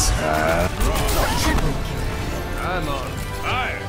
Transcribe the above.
Uh... I'm on fire!